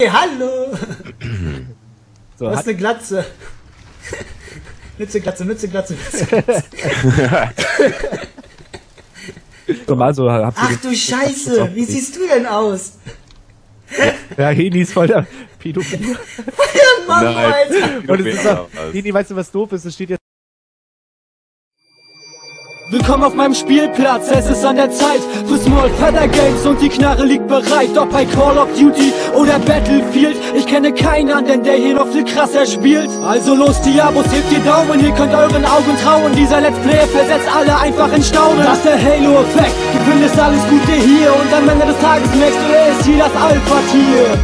Hey, hallo! So, hast hat, eine Glatze. Mütze, Glatze, Mütze, Glatze, Mütze, Glatze. so habt ihr Ach du Scheiße, wie siehst du denn aus? Ja, Heni ist voll der Pädophil. Der Mann, Nein. Alter! Und es ist auch, Heni, weißt du, was doof ist? Es steht jetzt Willkommen auf meinem Spielplatz, es ist an der Zeit für Small Feather Games und die Knarre liegt bereit. Ob bei Call of Duty oder Battlefield, ich kenne keinen anderen, der hier noch viel krasser spielt. Also los, Diabos, hebt die Daumen, ihr könnt euren Augen trauen. Dieser Let's Player versetzt alle einfach in Staunen. Das ist der Halo-Effekt, du findest alles Gute hier und am Ende des Tages merkst du, er ist hier das Alpha-Tier.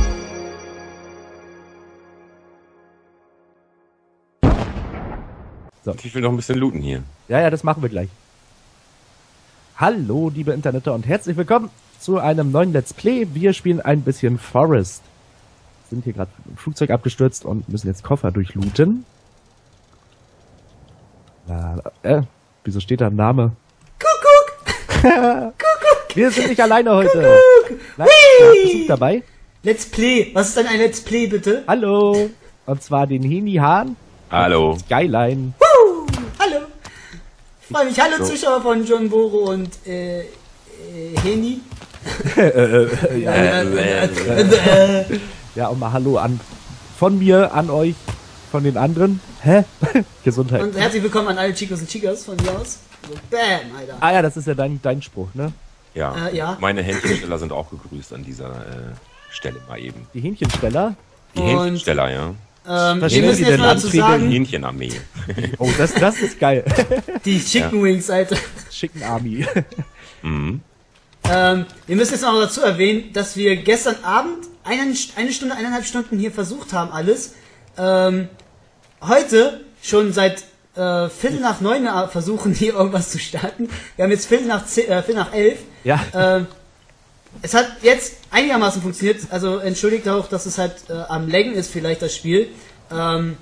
Ich will noch ein bisschen looten hier. Ja, ja, das machen wir gleich. Hallo, liebe Internette und herzlich willkommen zu einem neuen Let's Play. Wir spielen ein bisschen Forest. Sind hier gerade im Flugzeug abgestürzt und müssen jetzt Koffer durchlooten. Na, äh, wieso steht da ein Name? Kuckuck! Wir sind nicht alleine heute. Nein, wir haben Besuch dabei. Let's Play. Was ist denn ein Let's Play, bitte? Hallo. Und zwar den Hini Hahn, Hallo. Skyline. Hallo! Freue mich. Hallo So. Zuschauer von John Boro und äh, äh, Heni. Äh, Äh, Ja, und mal Hallo an von mir an euch, von den anderen. Hä? Gesundheit. und herzlich willkommen an alle Chicos und Chicas von mir aus. So, bam, Alter. Ah ja, das ist ja dein, dein Spruch, ne? Ja. Äh, ja. Meine Hähnchensteller sind auch gegrüßt an dieser äh, Stelle mal eben. Die Hähnchensteller. Die Und- Hähnchensteller, ja. Ähm, Was wir stellen müssen Sie jetzt denn mal dazu sagen, Hähnchenarmee. Oh, das, das ist geil. die Chicken Wings, Alter. Chicken Army. Mhm. Ähm, wir müssen jetzt noch dazu erwähnen, dass wir gestern Abend eine, eine Stunde, eineinhalb Stunden hier versucht haben, alles. Ähm, heute schon seit äh, Viertel nach neun äh, versuchen, hier irgendwas zu starten. Wir haben jetzt Viertel nach, zehn, äh, Viertel nach elf. Ja. Ähm, es hat jetzt einigermaßen funktioniert, also entschuldigt auch, dass es halt äh, am Längen ist vielleicht das Spiel. Ähm,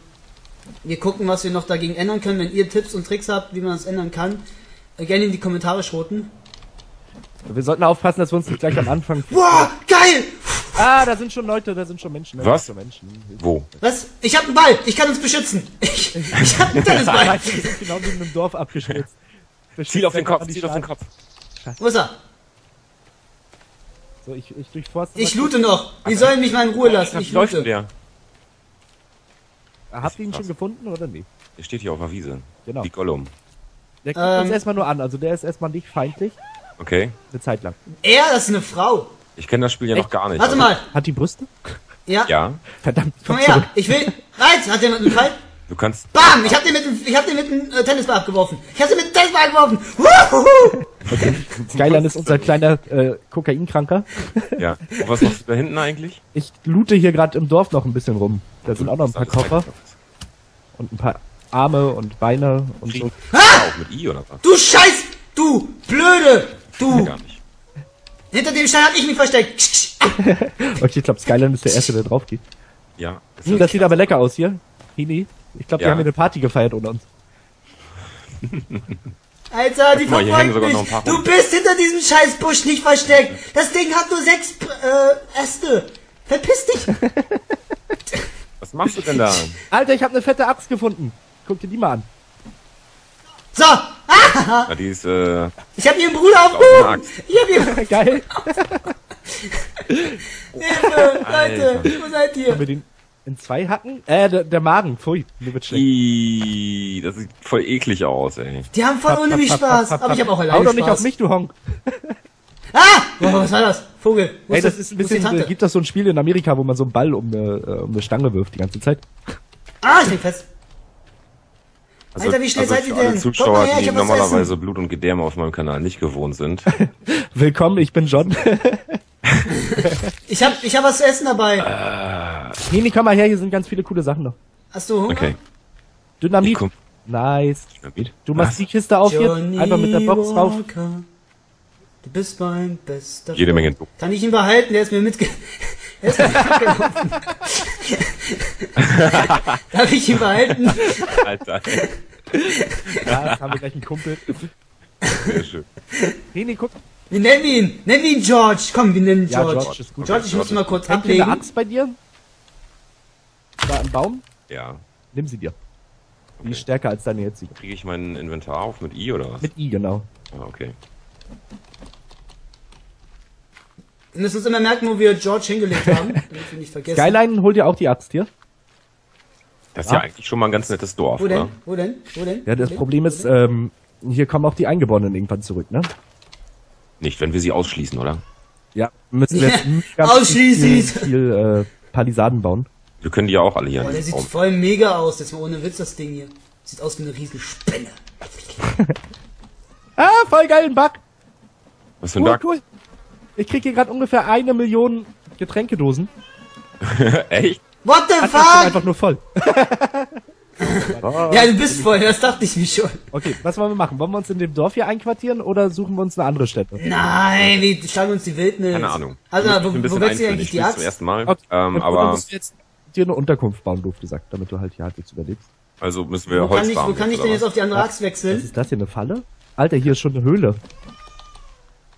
wir gucken, was wir noch dagegen ändern können. Wenn ihr Tipps und Tricks habt, wie man das ändern kann, äh, gerne in die Kommentare schroten. Wir sollten aufpassen, dass wir uns nicht gleich am Anfang. Boah, geil! Ah, da sind schon Leute, da sind schon Menschen. Da Was? schon Menschen. Wo? Was? Ich hab einen Ball. Ich kann uns beschützen. Ich, ich hab einen Tennisball. Wir sind genau neben dem Dorf abgestürzt. Ziel auf den Kopf, ziel auf den. Kopf. Wo ist er? So, ich, ich durchforste. Ich loote noch. Die sollen mich mal in Ruhe lassen. Ich denn loote. der? Habt ihr ihn schon gefunden oder nicht? Der steht hier auf der Wiese. Genau. Wie Gollum. Der guckt Ähm. uns erstmal nur an. Also der ist erstmal nicht feindlich. Okay. Eine Zeit lang. Er, das ist eine Frau. Ich kenne das Spiel ja noch gar nicht. Warte mal. Hat die Brüste? Ja. Ja. Verdammt, Komm zurück. her. Ich will. Reiz. Hat jemand einen Fall? Du kannst. Bam! Ich hab den mit dem, ich hab den mit dem äh, Tennisball abgeworfen. Ich hab den mit dem Tennisball abgeworfen. Wuhu! Skyline ist unser kleiner äh, Kokainkranker. Ja. Und was machst du da hinten eigentlich? Ich loote hier gerade im Dorf noch ein bisschen rum. Da sind auch noch ein paar Das Koffer und ein paar Arme und Beine und so. Was? Du Scheiß! Du Blöde! Du! Gar nicht. Hinter dem Stein hab ich mich versteckt. Okay, ich glaube, Skyline ist der Erste, der drauf geht. Ja. Hm, das sieht aber lecker aus hier. Hini, ich glaube, die Ja. haben hier eine Party gefeiert ohne uns. Alter, die mal, hier hängen verfolgt sogar noch mich. ein paar Du bist hinter diesem scheiß Busch nicht versteckt. Das Ding hat nur sechs äh, Äste. Verpiss dich. Was machst du denn da? Alter, ich habe eine fette Axt gefunden. Guck dir die mal an. So. Ah, Ja, die ist, äh, ich hab ihren Bruder aufgehoben. Ich hab ihren... Geil. Hilfe, Leute. Wo seid ihr? In zwei hacken? Äh, der, der Magen. Pfui, mir wird schlecht. I, das sieht voll eklig aus, ey. Die haben voll ohne mich Spaß. Aber ich hab auch alleine Hau doch nicht Spaß. auf mich, du Honk. Ah! Oh, was war das? Vogel. Ey, ist das ist ein bisschen, Tante? äh, gibt das so ein Spiel in Amerika, wo man so einen Ball um eine, äh, um eine Stange wirft die ganze Zeit? Ah, ich häng fest. Also, Alter, wie schnell also seid ihr denn? Zuschauer, her, ich die normalerweise Blut und Gedärme auf meinem Kanal nicht gewohnt sind. Willkommen, ich bin John. Ich hab, ich hab was zu essen dabei. Hini, komm mal her, hier sind ganz viele coole Sachen noch. Hast du Hunger? Okay. Dynamit. Nice. Dynamit. Du machst Was? die Kiste auf hier, einfach mit der Box drauf. Walker, Du bist mein bester Jede. Menge. Kann ich ihn behalten? Der ist mir mitge... Der ist mir mitgelaufen. Darf ich ihn behalten? Alter. Ja, jetzt haben wir gleich einen Kumpel. Sehr schön. Hini, guck. Wir nennen ihn. Nennen wir ihn George. Komm, wir nennen Ja, George. George ist gut. George, ich muss George mal ist kurz Hängt hier eine ablegen. Axt bei dir? Da am Baum? Ja. Nimm sie dir. Die Okay. ist stärker als deine jetzige. Kriege ich mein Inventar auf mit I oder was? Mit I, genau. Ah, okay. Wir müssen uns immer merken, wo wir George hingelegt haben, damit wir nicht vergessen. Skyline, hol dir auch die Axt hier. Das ist ja Ah. eigentlich schon mal ein ganz nettes Dorf, Wo denn? oder? Wo denn? Wo denn? Ja, das Wo denn? Problem Wo ist, denn? ähm, hier kommen auch die Eingeborenen irgendwann zurück, ne? Nicht, wenn wir sie ausschließen, oder? Ja, müssen wir Ja, jetzt ganz ausschließen. viel, viel äh, Palisaden bauen. Wir können die ja auch alle hier Boah, der sieht Raum. voll mega aus. Jetzt mal ohne Witz, das Ding hier. Sieht aus wie eine riesen Spinne. Ah, voll geilen Bug. Was für ein Cool, Duck? cool. Ich krieg hier gerade ungefähr eine Million Getränkedosen. Echt? What the Ich bin fuck? einfach nur voll. Ja, du bist voll, das dachte ich mir schon. Okay, was wollen wir machen? Wollen wir uns in dem Dorf hier einquartieren oder suchen wir uns eine andere Stätte? Nein, wir schlagen uns die Wildnis. Keine Ahnung. Also, wo, wo wechselst du eigentlich Ich die Axt? zum ersten Mal. Okay, Ähm, aber musst du jetzt dir eine Unterkunft bauen, doof gesagt, damit du halt hier halbwegs überlebst. also müssen wir Wo Holz kann ich, wo kann ich denn jetzt was? auf die andere Axt Was wechseln? ist das hier, eine Falle? Alter, hier ist schon eine Höhle.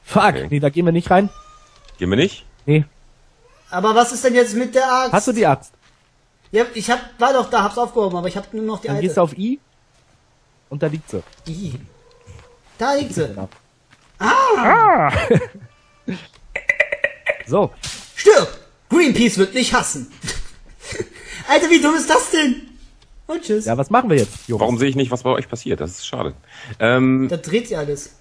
Fuck, Okay. nee, da gehen wir nicht rein. Gehen wir nicht? Nee. Aber was ist denn jetzt mit der Axt? Hast du die Axt? Ja, ich hab, war doch da, hab's aufgehoben, aber ich hab nur noch die Dann alte. gehst du auf I und da liegt sie. I. Da liegt sie. Genau. Ah! so, Stirb! Greenpeace wird mich hassen. Alter, wie dumm ist das denn? Und tschüss. ja, was machen wir jetzt, Jungs? Warum sehe ich nicht, was bei euch passiert? Das ist schade. Ähm, Da dreht sich alles.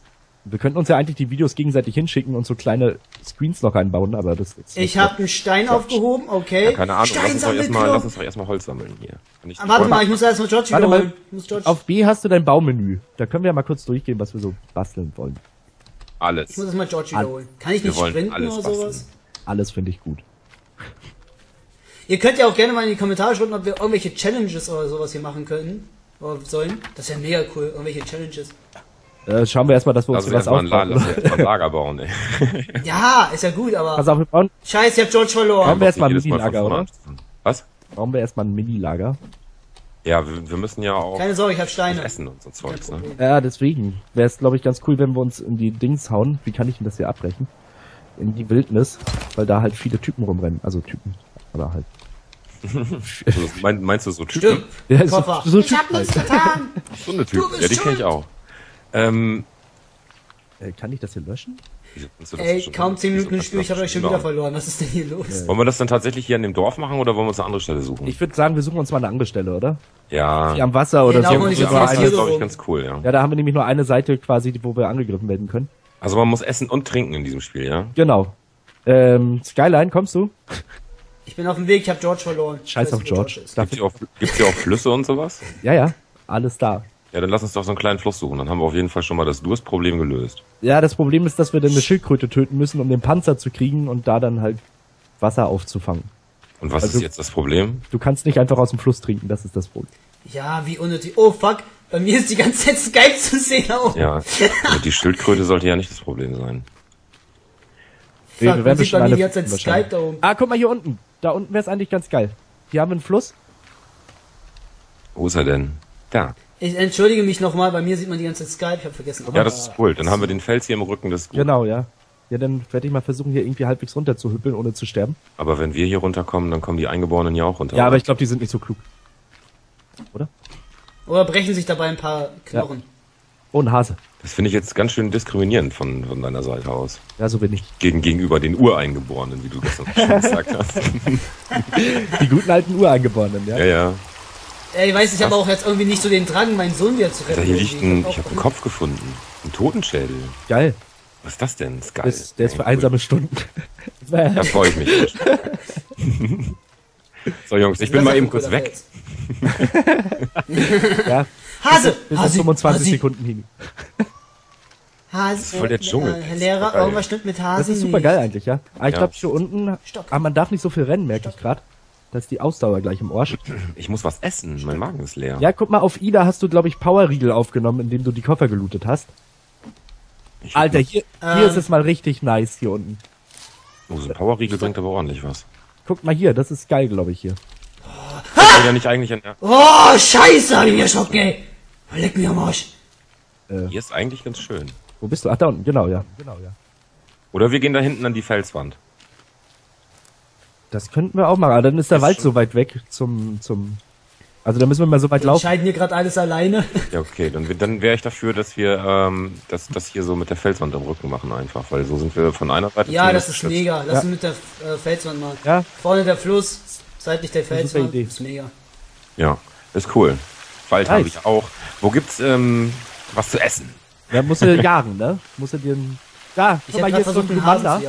Wir könnten uns ja eigentlich die Videos gegenseitig hinschicken und so kleine Screens noch einbauen, aber das ist. Ich hab einen Stein aufgehoben, okay. ja, keine Ahnung. Lass uns, doch erstmal, lass uns doch erstmal Holz sammeln hier. Ah, Warte mal, ich muss erst mal George Warte wiederholen. mal, George, auf B hast du dein Baumenü. Da können wir ja mal kurz durchgehen, was wir so basteln wollen. Alles. ich muss erst mal George wiederholen. Kann ich nicht sprinten alles oder sowas? basteln. Alles finde ich gut. Ihr könnt ja auch gerne mal in die Kommentare schreiben, ob wir irgendwelche Challenges oder sowas hier machen könnten. Oder sollen. Das wäre mega cool. Irgendwelche Challenges. Äh, schauen wir erstmal, dass wir uns Lass hier was aufbauen. lass uns erstmal ein Lager bauen, ey. Ja, ist ja gut, Pass aber. auf, wir bauen, Scheiße, ich hab George verloren. Haben wir erstmal ein Mini-Lager, oder? Was? bauen wir erstmal ein Mini-Lager. Ja, wir, wir müssen ja auch Keine Sorge, ich hab Steine. essen und so Zeugs, ne? Ja, deswegen wäre es, glaube ich, ganz cool, wenn wir uns in die Dings hauen. Wie kann ich denn das hier abbrechen? In die Wildnis, weil da halt viele Typen rumrennen. Also Typen, aber halt. Also, mein, meinst du so Typen? Stimmt. Ja, so, so ich hab Typen nichts halt. getan. So eine Typen. Ja, die kenne ich auch. Ähm, Äh, kann ich das hier löschen? du Ey, kaum 10 wieso Minuten Spiel, ich das hab euch schon genau? wieder verloren. Was ist denn hier los? Wollen wir das dann tatsächlich hier in dem Dorf machen oder wollen wir uns eine andere Stelle suchen? Ich würde sagen, wir suchen uns mal eine andere Stelle, oder? ja, Hier am Wasser oder da so. das ist, glaube ich, ganz cool, ja. ja, da haben wir nämlich nur eine Seite quasi, wo wir angegriffen werden können. Also man muss essen und trinken in diesem Spiel, ja? Genau. Ähm, Skyline, kommst du? Ich bin auf dem Weg, ich hab George verloren. Scheiß auf George. ist. Gibt's hier auch, gibt's hier auch Flüsse und sowas? Ja, ja, alles da. Ja, dann lass uns doch so einen kleinen Fluss suchen. Dann haben wir auf jeden Fall schon mal das Durstproblem gelöst. Ja, das Problem ist, dass wir dann eine Schildkröte töten müssen, um den Panzer zu kriegen und da dann halt Wasser aufzufangen. Und was Also- ist jetzt das Problem? Du kannst nicht einfach aus dem Fluss trinken, das ist das Problem. Ja, wie unnötig. Oh fuck, bei mir ist die ganze Zeit Skype zu sehen. Oh. Ja, also die Schildkröte sollte ja nicht das Problem sein. Nee, Fuck, man sieht bei mir eine die ganze Zeit Skype wahrscheinlich. da oben. Ah, guck mal hier unten. Da unten wäre es eigentlich ganz geil. Hier haben wir einen Fluss. Wo ist er denn? Da. Ich entschuldige mich nochmal, bei mir sieht man die ganze Zeit Skype, ich hab vergessen. Ja, das ist cool. Dann haben wir den Fels hier im Rücken, das ist gut. Genau, ja. Ja, dann werde ich mal versuchen, hier irgendwie halbwegs runter zu hüppeln, ohne zu sterben. Aber wenn wir hier runterkommen, dann kommen die Eingeborenen ja auch runter. Ja, aber ich glaube, die sind nicht so klug. Oder? Oder brechen sich dabei ein paar Knochen. Oh, ein Hase. Das finde ich jetzt ganz schön diskriminierend von, von deiner Seite aus. Ja, so bin ich. Gegen, gegenüber den Ureingeborenen, wie du gestern schon gesagt hast. Die guten alten Ureingeborenen, ja. Ja, ja. Ey, ich weiß, ich habe auch jetzt irgendwie nicht so den Drang, meinen Sohn wieder zu Da retten. hier liegt ein, ich habe einen Kopf gefunden. Ein Totenschädel. Geil. Was ist das denn? Das ist geil. Der ist, der ist Ja, für cool. einsame Stunden. Da freue ich mich. so, Jungs, ich bin Das mal eben kurz weg. Ja, Hase! bis Hase! in 25 Hase! Sekunden hin. Hase! ist voll der Dschungel. Äh, Herr Das ist Lehrer, irgendwas stimmt mit Hase Das ist super geil eigentlich, ja. Aber ich Ja. glaube, hier unten, Stock. aber man darf nicht so viel rennen, merke ich gerade. Da ist die Ausdauer gleich im Arsch. Ich muss was essen. Mein Magen ist leer. Ja, guck mal, auf Ida hast du, glaube ich, Powerriegel aufgenommen, indem du die Koffer gelootet hast. Ich Alter, hier, hier Ähm. ist es mal richtig nice hier unten. Oh, so ein Powerriegel bringt aber ordentlich was. Guck mal hier, das ist geil, glaube ich, hier. Ich will ja nicht eigentlich an der... Oh, scheiße, hab ich mich erschrocken, ey. Leck mich am Arsch. Hier ist eigentlich ganz schön. Wo bist du? Ach, da unten, genau, ja. Genau, ja. Oder wir gehen da hinten an die Felswand. Das könnten wir auch machen, aber dann ist der Ist Wald so weit weg zum, zum, also da müssen wir mal so weit Wir laufen. entscheiden hier gerade alles alleine. Ja, okay, dann, dann wäre ich dafür, dass wir ähm, das, das hier so mit der Felswand am Rücken machen einfach, weil so sind wir von einer Seite Ja, das ist mega. Lass Ja. uns mit der äh, Felswand machen. Ja. Vorne der Fluss, seitlich der Felswand. Idee. ist mega. Ja, ist cool. Wald Nice. habe ich auch. Wo gibt's ähm, was zu essen? Da musst du jagen, ne? Musst du dir, da, Ich guck mal, habe hier ist so versucht, ein.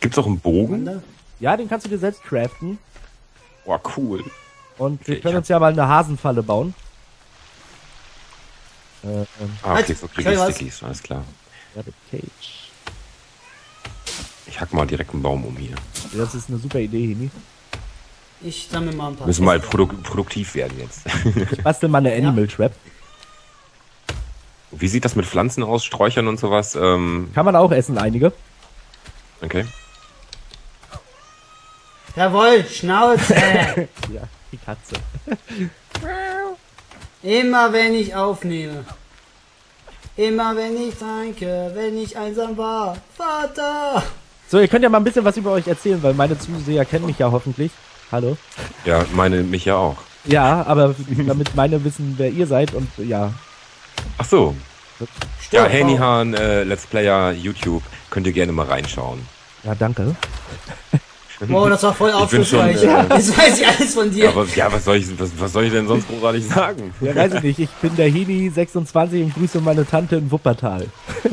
Gibt's auch einen Bogen? Ja, den kannst du dir selbst craften. Boah, cool. Und Okay, wir können hab- uns ja mal eine Hasenfalle bauen. Äh, ähm, Ah, okay, Halt, so krieg kann ich? Stickies, alles klar. Cage. Ich hack mal direkt einen Baum um hier. Das ist eine super Idee, Hini. Ich sammle mal ein paar. Müssen mal Äste. produk produktiv werden jetzt. Ich bastel mal eine Animal Trap. Wie sieht das mit Pflanzen aus, Sträuchern und sowas? Ähm, Kann man auch essen, einige. okay. Jawohl, Schnauze. Ja, die Katze. Immer wenn ich aufnehme. Immer wenn ich danke, wenn ich einsam war. Vater. So, ihr könnt ja mal ein bisschen was über euch erzählen, weil meine Zuseher kennen mich ja hoffentlich. Hallo. Ja, meine mich ja auch. Ja, aber damit meine wissen, wer ihr seid und ja. Ach so. Ja, Stirb, Handyhahn, äh, Let's Player, YouTube, könnt ihr gerne mal reinschauen. Ja, danke. Wow, das war voll aufschlussreich. äh, Jetzt weiß ich alles von dir. Aber ja, was soll ich, was, was soll ich denn sonst großartig sagen? Ja, weiß ich nicht. Ich bin der Hini 26 und grüße meine Tante in Wuppertal.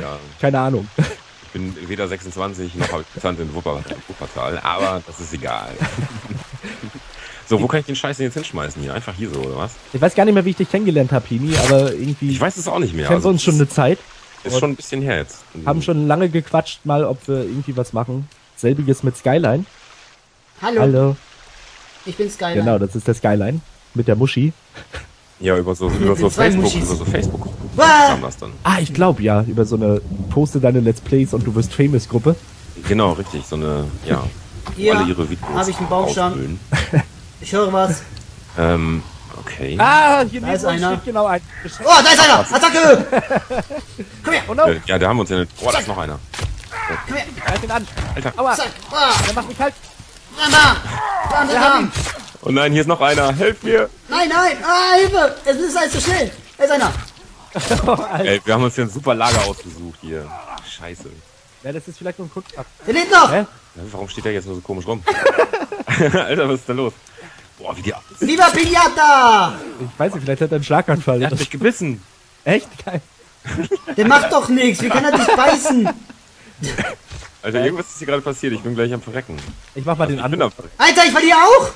Ja, Keine Ahnung. ich bin weder 26 noch habe ich Tante in Wupper- Wuppertal, aber das ist egal. So, wo kann ich den Scheiß denn jetzt hinschmeißen hier? Einfach hier so, oder was? Ich weiß gar nicht mehr, wie ich dich kennengelernt habe, Hini, aber irgendwie Ich weiß es auch nicht mehr. kennen Also, wir uns schon das eine Zeit. ist schon ein bisschen her jetzt. Haben schon lange gequatscht, mal, ob wir irgendwie was machen. Selbiges mit Skyline. Hallo, Hallo. ich bin Skyline. Genau, das ist der Skyline. Mit der Muschi. Ja, über so, über so Facebook, über so Facebook Ah! kam das dann. Ah, ich glaube ja, über so eine Poste deine Let's Plays und du wirst famous Gruppe. Genau, richtig, so eine, ja, Hier alle ihre Videos habe ich einen Baumstamm. Ich höre was. Ähm, okay. Ah, hier Da ist einer. genau ein. Oh, da ist einer! Attacke! Komm her, Oh no, Äh, Ja, da haben wir uns ja eine, oh, da ist noch einer. Komm her. greif ihn an. Alter. Aua, Zack. Ah, der macht mich kalt. Mama! Bam, bam. Oh nein, hier ist noch einer, helft mir! Nein, nein! Ah, Hilfe! Es ist alles zu schnell! Da ist einer! Ey, wir haben uns hier ein super Lager ausgesucht hier. Scheiße. Ja, das ist vielleicht nur ein Kunstab. Der lebt noch! Hä? Warum steht der jetzt nur so komisch rum? Alter, was ist da los? Boah, wie die ab. Viva Pinata! Ich weiß nicht, vielleicht hat er einen Schlaganfall. Der hat mich gebissen. Echt? Geil. Der macht doch nichts! Wie kann er dich beißen? Alter, irgendwas ist hier gerade passiert. Ich bin gleich am Verrecken. Ich mach mal den Ich bin anderen. Alter, ich verliere auch!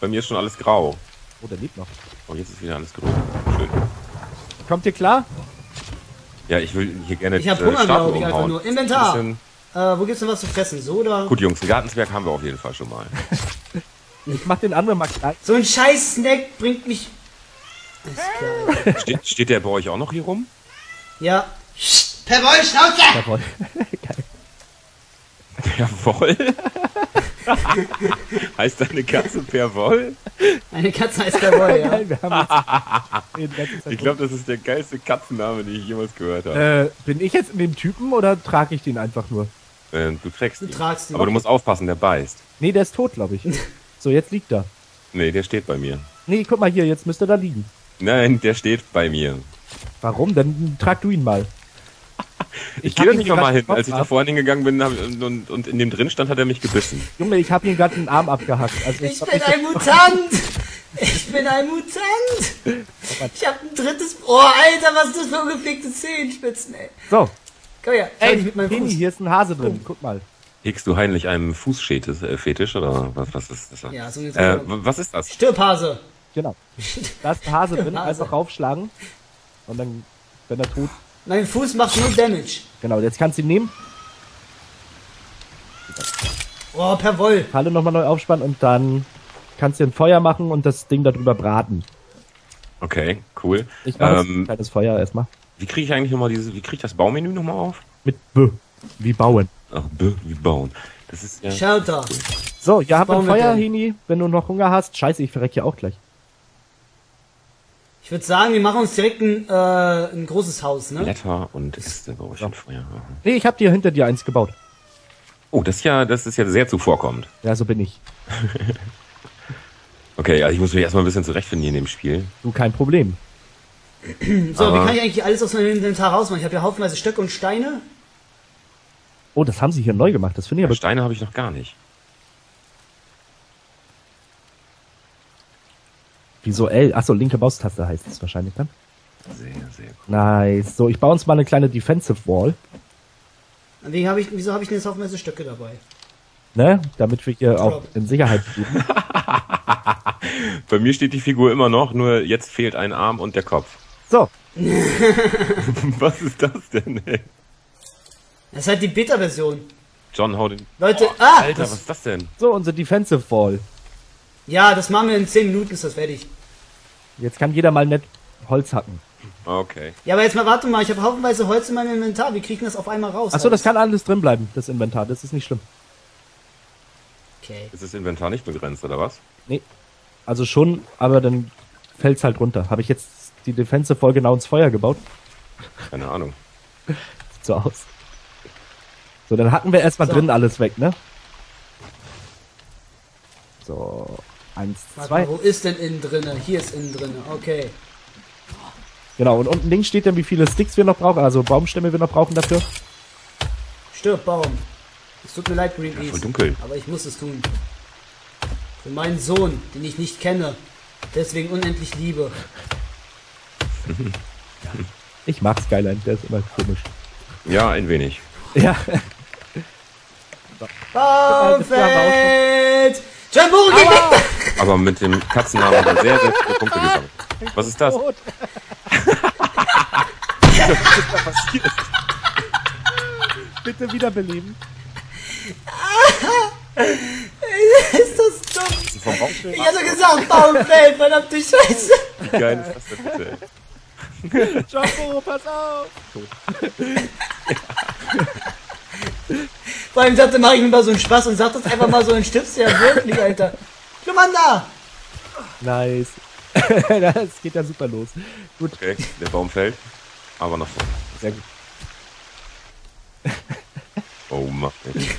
Bei mir ist schon alles grau. Oh, der lebt noch. Oh, jetzt ist wieder alles grün. Schön. Kommt ihr klar? Ja, ich will hier gerne Ich hab äh, Hunger, Statuen glaub ich, einfach nur. Inventar. Äh, wo gibt's denn was zu fressen? So oder? Gut, Jungs, ein Gartenzwerg haben wir auf jeden Fall schon mal. Ich mach den anderen mal klein. So ein scheiß Snack bringt mich. Ist klar. Steht, steht der bei euch auch noch hier rum? Ja. Per Woll, Schnauze! Jawohl. Jawohl. heißt deine Katze Perwoll? Eine Katze heißt per Woll, ja. Geil, wir haben jetzt Ich glaube, das ist der geilste Katzenname, den ich jemals gehört habe. Äh, bin ich jetzt in dem Typen oder trage ich den einfach nur? Äh, du trägst Du ihn. tragst ihn. Aber du musst aufpassen, der beißt. Nee, der ist tot, glaube ich. So, jetzt liegt er. Nee, der steht bei mir. Nee, guck mal hier, jetzt müsste er da liegen. Nein, der steht bei mir. Warum? Dann trag du ihn mal. Ich, hab gehe da nicht mal grad mal hin. Als ich da vorhin hingegangen bin und, und, und in dem drin stand, hat er mich gebissen. Junge, ich habe ihm gerade einen Arm abgehackt. Also Ich glaub bin ein Mutant! Ich bin ein Mutant! Ich hab ein drittes. Oh, Alter, was ist das für ungepflegte Zehenspitzen, ey. So, Komm her, ey, mit meinem Penny, hier ist ein Hase drin. Guck mal. Hegst du heimlich einen Fußfetisch äh, Fetisch, oder was, was ist das? Ja, so äh, was ist das? Stirphase. Genau. Da ist ein Hase drin. Einfach raufschlagen. Und dann, wenn er tot. Mein Fuß macht nur Damage. Genau, jetzt kannst du ihn nehmen, Oh, per Woll. Falle nochmal neu aufspannen und dann kannst du ein Feuer machen und das Ding darüber braten. Okay, cool. Ich mache jetzt ein Ähm, kleines Feuer erstmal. wie kriege ich eigentlich nochmal diese, wie kriege ich das Baumenü nochmal auf? Mit B. Wie bauen. Ach, B, wie bauen. Das ist ja. Shelter. So, ja, hab ein Feuer? Hini. Wenn du noch Hunger hast. Scheiße, ich verreck ja auch gleich. Ich würde sagen, wir machen uns direkt ein, äh, ein großes Haus, ne? Blätter und Äste baue ich schon vorher. Nee, ich habe dir hinter dir eins gebaut. Oh, das ist ja, das ist ja sehr zuvorkommend. Ja, so bin ich. Okay, also ich muss mich erstmal ein bisschen zurechtfinden hier in dem Spiel. Du, kein Problem. So, wie Aber- kann ich eigentlich alles aus meinem Inventar rausmachen? Ich habe ja haufenweise Stöcke und Steine. Oh, das haben sie hier neu gemacht. Das finde ich aber... Steine habe ich noch gar nicht. Visuell. Achso, linke Maustaste heißt es wahrscheinlich dann. Sehr, sehr gut. Nice. So, ich baue uns mal eine kleine Defensive Wall. Wie hab ich, wieso habe ich denn jetzt haufenweise Stöcke dabei? Ne? Damit wir hier auch in Sicherheit blieben. Bei mir steht die Figur immer noch, nur jetzt fehlt ein Arm und der Kopf. So, Was ist das denn, ey? Das ist halt die Beta-Version. John, hau den... Leute, ah! Alter, das, was ist das denn? so unsere Defensive Wall. ja, das machen wir in 10 Minuten, ist das fertig. Jetzt kann jeder mal nett Holz hacken. Okay. Ja, aber jetzt mal, warte mal, ich habe haufenweise Holz in meinem Inventar. Wie kriege ich denn das auf einmal raus? Achso, das kann alles drin bleiben, das Inventar. Das ist nicht schlimm. Okay. Ist das Inventar nicht begrenzt, oder was? Nee. Also schon, aber dann fällt's halt runter. Habe ich jetzt die Defensive voll genau ins Feuer gebaut? Keine Ahnung. Sieht so aus. So, dann hacken wir erstmal So. drin alles weg, ne? So, eins, Warte zwei. mal, wo ist denn innen drinne? Hier ist innen drinne. Okay. Genau, und unten links steht dann, wie viele Sticks wir noch brauchen, also Baumstämme wir noch brauchen dafür. Stirb, Baum. Es tut mir leid, voll Greenpeace. dunkel. Aber ich muss es tun. Für meinen Sohn, den ich nicht kenne. Deswegen unendlich liebe. Ich mag Skyline, der ist immer komisch. Ja, ein wenig. Ja, Baumfeld! Jambore, geh weg! Aber mit dem Katzennamen hat er sehr, sehr viele Punkte gesammelt. Was ist das? Tot. Was ist da passiert? bitte wiederbeleben. Ist das dumm? Ist das vom Baumschild? Ich hatte gesagt, Baumfeld, verdammte Scheiße. Wie geil ist das denn bitte? Jumbo, pass auf! Vor allem dachte, mache ich mir mal so einen Spaß und sag das einfach mal so, dann stirbst ja wirklich, Alter. Klumanda! Nice. das geht ja super los. Gut, Okay, der Baum fällt. Aber nach vorne. sehr gut. Oh, nicht.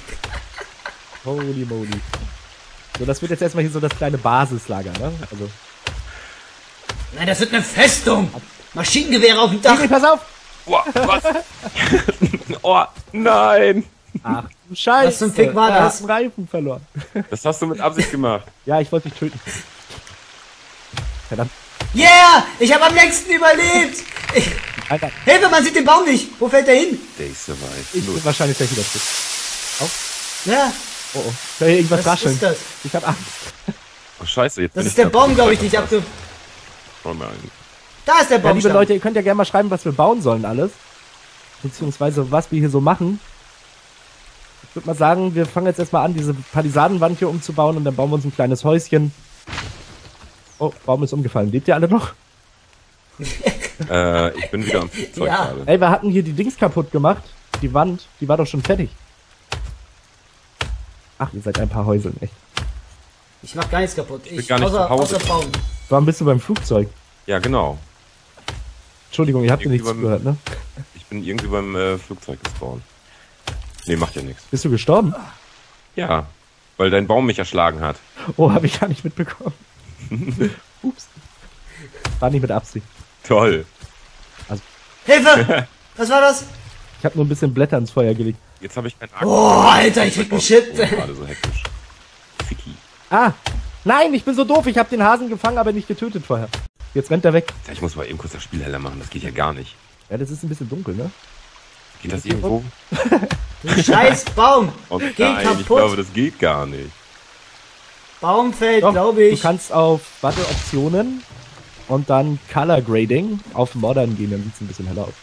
Holy moly. So, das wird jetzt erstmal hier so das kleine Basislager, ne? Also. Nein, das wird eine Festung. Maschinengewehre auf dem Dach. Hey, pass auf! Boah, was? oh, nein! Ach Scheiße! Was zum Fick war das? Reifen verloren. Das hast du mit Absicht gemacht. Ja, ich wollte dich töten. Verdammt. Yeah! Ich habe am längsten überlebt! Ich, Alter, Hilfe, man sieht den Baum nicht. Wo fällt der hin? They survived. ich bin wahrscheinlich gleich wieder tot. Ja, Oh oh. Ich höre hier irgendwas was rascheln. ist das? Ich hab Angst. Oh, scheiße, jetzt Das bin ist der da Baum, glaube ich, den ich abge... abge... Schau mal ein. Da ist der Ja, Baum. liebe Leute, ihr könnt ja gerne mal schreiben, was wir bauen sollen alles. Beziehungsweise was wir hier so machen. Ich würde mal sagen, wir fangen jetzt erstmal an, diese Palisadenwand hier umzubauen und dann bauen wir uns ein kleines Häuschen. Oh, Baum ist umgefallen. Lebt ihr alle noch? Äh, ich bin wieder am Flugzeug Ja. gerade. Ey, wir hatten hier die Dings kaputt gemacht. Die Wand, die war doch schon fertig. Ach, ihr seid ein paar Häuseln, echt. Ich mach gar nichts kaputt. Ich, bin gar nicht außer, zu Hause. außer Baum. Warum bist du beim Flugzeug? Ja, genau. Entschuldigung, ihr habt ja nichts beim- gehört, ne? Ich bin irgendwie beim äh, Flugzeug gespawnt. Nee, macht ja nichts. Bist du gestorben? Ja, weil dein Baum mich erschlagen hat. Oh, habe ich gar nicht mitbekommen. Ups. War nicht mit Absicht. Toll. Hilfe! Was war das? Ich habe nur ein bisschen Blätter ins Feuer gelegt. Jetzt habe ich keinen Akku. Oh, Alter, ich krieg einen Shit. Gerade so hektisch. Ficky. Ah! Nein, ich bin so doof. Ich habe den Hasen gefangen, aber nicht getötet vorher. Jetzt rennt er weg. Ich muss mal eben kurz das Spiel heller machen, das geht ja gar nicht. Ja, das ist ein bisschen dunkel, ne? Geht das irgendwo? Du scheiß Baum. Oh Geh nein, ich kaputt. glaube, das geht gar nicht. Baumfeld, Doch, glaube Du ich. kannst auf warte Optionen und dann Color Grading auf Modern gehen, dann sieht's ein bisschen heller aus.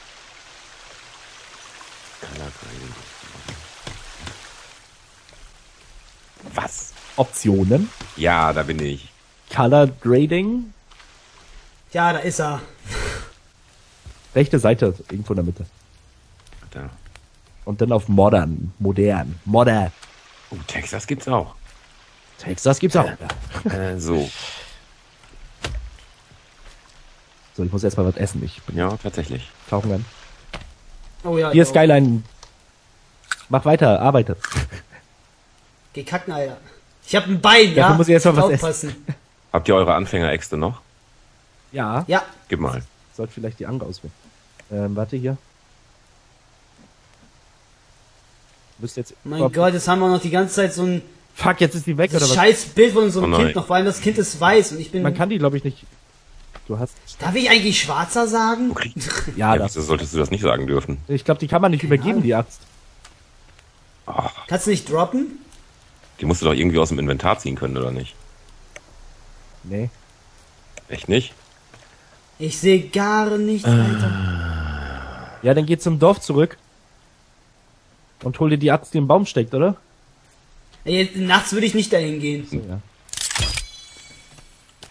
Color Grading. Was? Optionen, Ja, da bin ich. Color Grading, Ja, da ist er. rechte Seite irgendwo in der Mitte. Da. Und dann auf Modern, modern, modern. Oh, Texas gibt's auch. Texas gibt's auch. Äh, so. So, ich muss erstmal was essen. Ich bin Ja, tatsächlich. verhungern. Oh ja. Hier ist Skyline. Mach weiter, arbeite. Geh kacken, Alter. Ich hab ein Bein, ja. Dafür muss ich erst mal was Aufpassen. Habt ihr eure Anfängeräxte noch? Ja. Ja. Gib mal. Sollte vielleicht die Ange auswählen. Ähm, warte hier. Du bist jetzt. Mein Oh, Gott, jetzt haben wir noch die ganze Zeit so ein Fuck, jetzt ist die weg oder was? scheiß Bild von unserem Oh. Kind noch, vor allem das Kind ist weiß und ich bin. Man kann die, glaube ich, nicht. Du hast. Darf ich eigentlich schwarzer sagen? Okay. Ja, Ja, das. wieso solltest du das nicht sagen dürfen? Ich glaube, die kann man nicht übergeben, die Axt. Ach, Kannst du nicht droppen? die musst du doch irgendwie aus dem Inventar ziehen können, oder nicht? Nee. Echt nicht? Ich sehe gar nicht Äh. weiter. Ja, dann geh zum Dorf zurück. Und hol dir die Axt, die im Baum steckt, oder? Ey, nachts würde ich nicht dahin gehen. So, ja.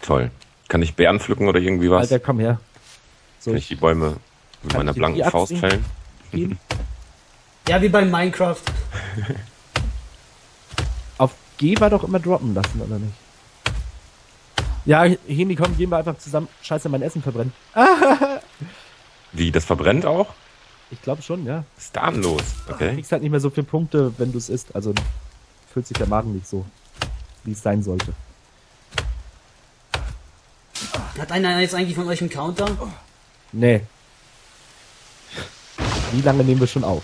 Toll. Kann ich Beeren pflücken oder irgendwie was? Alter, komm her. So, Kann ich die Bäume mit Kann meiner blanken Faust fällen? Ja, wie bei Minecraft. Auf G war doch immer droppen lassen, oder nicht? Ja, Hemi, komm, gehen wir einfach zusammen. Scheiße, mein Essen verbrennen. Wie, das verbrennt auch? Ich glaube schon, ja. Was ist da los? Du Okay. kriegst halt nicht mehr so viele Punkte, wenn du es isst. Also fühlt sich der Magen nicht so, wie es sein sollte. Hat einer jetzt eigentlich von euch einen Counter? Nee. Wie lange nehmen wir schon auf?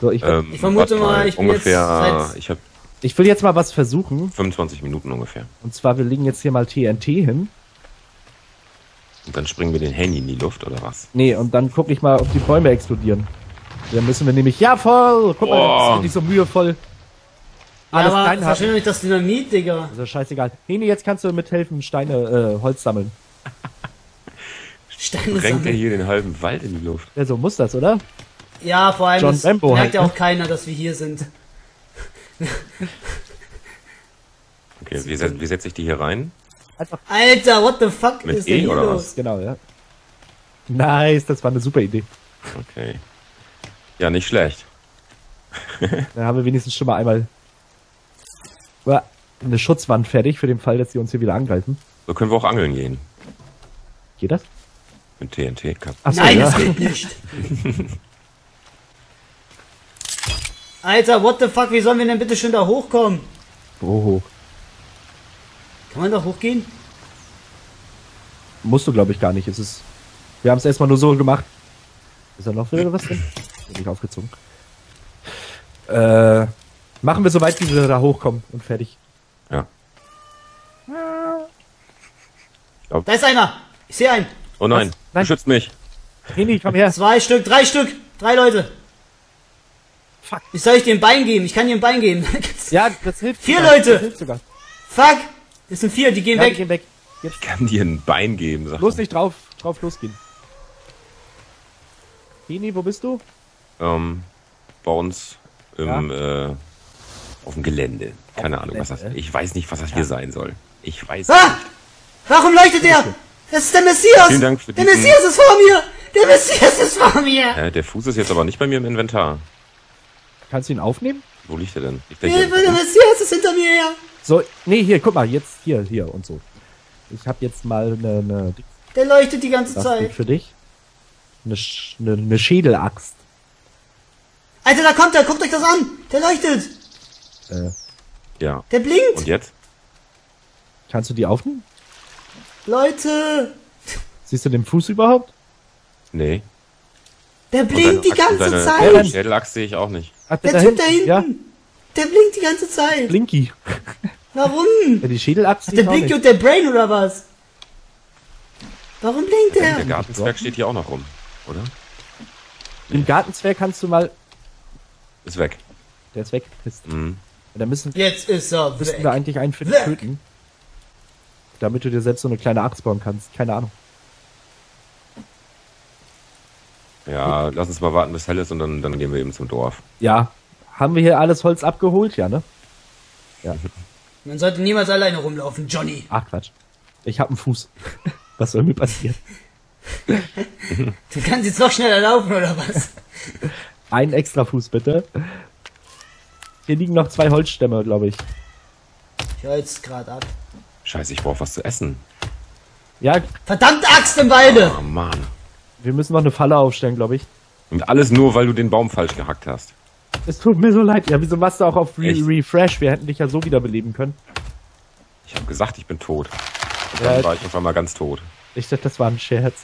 So, ich, Ähm, Ich vermute mal, ich bin jetzt ungefähr, seit- ich habe ich will jetzt mal was versuchen. 25 Minuten ungefähr. Und zwar, wir legen jetzt hier mal TNT hin. Und dann springen wir den Handy in die Luft, oder was? Nee, und dann gucke ich mal, ob die Bäume explodieren. Dann müssen wir nämlich, ja voll, guck mal, das ist nicht so mühevoll. Ja, Alles aber klein haben. verschwinde nicht das Dynamit, Digga. Also scheißegal. Heni, jetzt kannst du mithelfen, Steine, äh, Holz sammeln. Steine Renkt er hier den halben Wald in die Luft? Ja, so muss das, oder? Ja, vor allem John das Rambo merkt halt, ja ne? auch keiner, dass wir hier sind. Okay, wie, set, wie setze ich die hier rein? Einfach, Alter, what the fuck Mit ist denn E hier oder los? genau, ja. Nice, das war eine super Idee. Okay. Ja, nicht schlecht. Dann haben wir wenigstens schon mal einmal eine Schutzwand fertig, für den Fall, dass sie uns hier wieder angreifen. So können wir auch angeln gehen. Geht das? Mit TNT. Kann- Achso, Nein, ja. das geht nicht. Alter, what the fuck, wie sollen wir denn bitte schön da hochkommen? Oh, Kann man da hochgehen? musst du, glaube ich, gar nicht. Es ist, wir haben es erstmal nur so gemacht. Ist da noch wieder was drin? Bin ich aufgezogen. Äh, machen wir so weit, wie wir da hochkommen und fertig. Ja. Da ist einer. Ich sehe einen. Oh nein, Was? Nein. beschützt mich. Heni, komm her. Zwei Stück, drei Stück, drei Leute. Fuck. Wie soll ich dir ein Bein geben? Ich kann dir ein Bein geben. Ja, das hilft Vier sogar. Leute. Das hilft sogar. Fuck. Das sind vier, die gehen Ja, die weg. gehen weg. Jetzt Ich kann dir ein Bein geben, sagt bloß nicht drauf, drauf losgehen. Heni, wo bist du? Ähm, bei uns im, äh, auf dem Gelände. Keine dem Ahnung, was das Gelände, Ich weiß nicht, was das hier sein soll. Ich weiß Ah! Warum leuchtet der? Das ist der Messias. Vielen Dank für der diesen- Messias ist vor mir. Der Messias ist vor mir. Äh, der Fuß ist jetzt aber nicht bei mir im Inventar. Kannst du ihn aufnehmen? Wo liegt er denn? Hier? Hilfe, der Messias ist hinter mir her. So, nee, hier, guck mal, jetzt hier, hier und so. Ich habe jetzt mal eine, eine Der leuchtet die ganze das Zeit. für dich. Eine, Sch- eine, eine Schädelaxt. Alter, da kommt er. Guckt euch das an. Der leuchtet. Äh, Ja. Der blinkt. Und jetzt? kannst du die aufnehmen? Leute. Siehst du den Fuß überhaupt? Nee. Der blinkt die ganze deine, Zeit. Deine Schädelachs sehe ich auch nicht. Ach, Der Typ da hinten. Ja, Der blinkt die ganze Zeit. Blinky. Warum? Ja, die Schädelaxt Ach, sehe der blinkt und der Brain oder was? Warum blinkt Der der? Gartenzwerg steht hier auch noch rum, oder? Im Gartenzwerg kannst du mal... Ist weg. Der ist weg. Mist. Mhm. Da müssen, Jetzt ist er müssten wir weg. eigentlich einen für dich Weg. töten. Damit du dir selbst so eine kleine Axt bauen kannst. Keine Ahnung. Ja, lass uns mal warten, bis hell ist und dann, dann gehen wir eben zum Dorf. Ja. Haben wir hier alles Holz abgeholt? Ja, ne? Man sollte niemals alleine rumlaufen, Johnny. Ach, Quatsch. Ich habe einen Fuß. Was soll mir passieren? Du kannst jetzt noch schneller laufen oder was? Ein extra Fuß, bitte. Hier liegen noch zwei Holzstämme, glaube ich. Ich höre jetzt gerade ab. Scheiße, ich brauche was zu essen. Ja, Verdammte Axt im Walde! Oh Mann. wir müssen noch eine Falle aufstellen, glaube ich. Und alles nur, weil du den Baum falsch gehackt hast. Es tut mir so leid. Ja, wieso machst du auch auf Re Echt? Refresh? Wir hätten dich ja so wiederbeleben können. Ich habe gesagt, ich bin tot. Und Ja, dann war ich auf einmal ganz tot. Ich dachte, das war ein Scherz.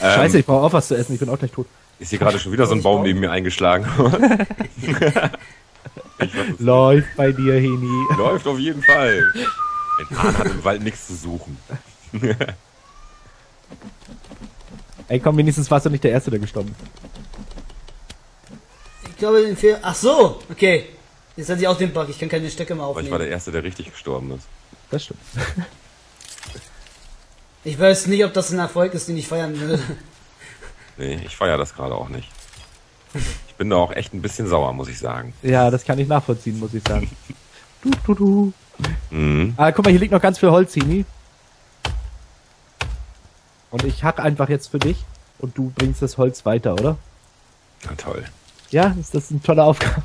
Scheiße, ich brauche auch was zu essen. Ich bin auch gleich tot. Ist hier gerade schon wieder so ein Baum neben mir eingeschlagen. Läuft bei dir, Heni. Läuft auf jeden Fall. Ein Hahn hat im Wald nichts zu suchen. Ey, komm, wenigstens warst du nicht der Erste, der gestorben ist. Ich glaube, den Fehl. Ach so, okay. Jetzt hatte ich auch den Bug, ich kann keine Stöcke mehr Aber ich war aufnehmen. der Erste, der richtig gestorben ist. Das stimmt. Ich weiß nicht, ob das ein Erfolg ist, den ich feiern würde. Nee, ich feiere das gerade auch nicht. Ich bin da auch echt ein bisschen sauer, muss ich sagen. Ja, das kann ich nachvollziehen, muss ich sagen. Du, du, du. Mhm. Ah, guck mal, hier liegt noch ganz viel Holz, Heni. Und ich hack einfach jetzt für dich und du bringst das Holz weiter, oder? Na toll. Ja, ist das eine tolle Aufgabe?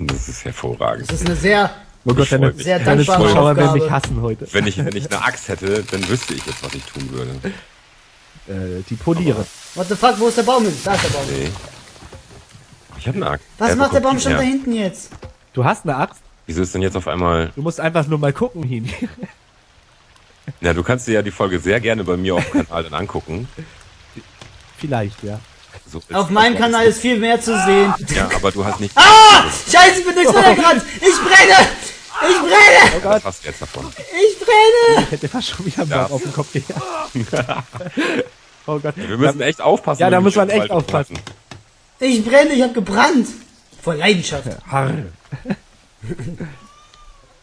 Das ist hervorragend. Das ist eine sehr, Oh Gott, deine, sehr deine dankbare Zuschauer werden Aufgabe. mich hassen heute. Wenn ich, wenn ich eine Axt hätte, dann wüsste ich jetzt, was ich tun würde. Äh, die polieren. What the fuck, wo ist der Baum hin? Da ist der Baum. Nee. Ich habe eine Axt. Was Äh, macht der Baum schon her? da hinten jetzt? Du hast eine Axt? Wieso ist denn jetzt auf einmal... Du musst einfach nur mal gucken, Hini. Na, du kannst dir ja die Folge sehr gerne bei mir auf dem Kanal dann angucken. Vielleicht, ja. So, Auf meinem Kanal ist viel mehr zu sehen. Ja, aber du hast nicht... Ah! Scheiße, ich bin nichts weiter gerannt! Ich brenne! Ich brenne! Was hast du jetzt davon? Ich brenne! Ich hätte fast schon wieder Ja. Auf den Kopf gejagt. oh Gott. Wir müssen echt aufpassen. Ja, da muss man echt aufpassen. Ich brenne, ich hab gebrannt! Vor Leidenschaft. Harr.